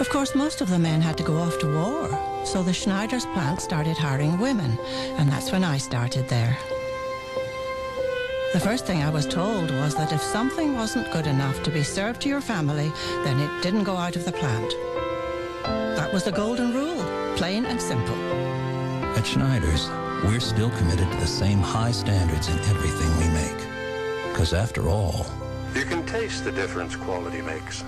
Of course, most of the men had to go off to war, so the Schneider's plant started hiring women, and that's when I started there. The first thing I was told was that if something wasn't good enough to be served to your family, then it didn't go out of the plant. That was the golden rule, plain and simple. At Schneider's, we're still committed to the same high standards in everything we make. Because after all, You can taste the difference quality makes.